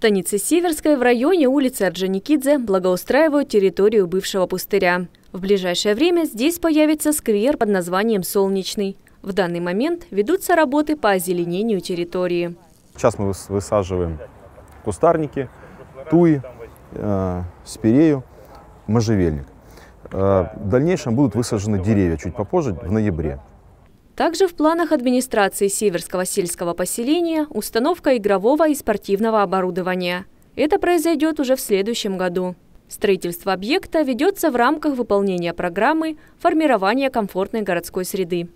Станице Северской в районе улицы Орджоникидзе благоустраивают территорию бывшего пустыря. В ближайшее время здесь появится сквер под названием «Солнечный». В данный момент ведутся работы по озеленению территории. Сейчас мы выс- высаживаем кустарники, туи, э, спирею, можжевельник. Э, в дальнейшем будут высажены деревья чуть попозже, в ноябре. Также в планах администрации Северского сельского поселения установка игрового и спортивного оборудования. Это произойдет уже в следующем году. Строительство объекта ведется в рамках выполнения программы формирования комфортной городской среды.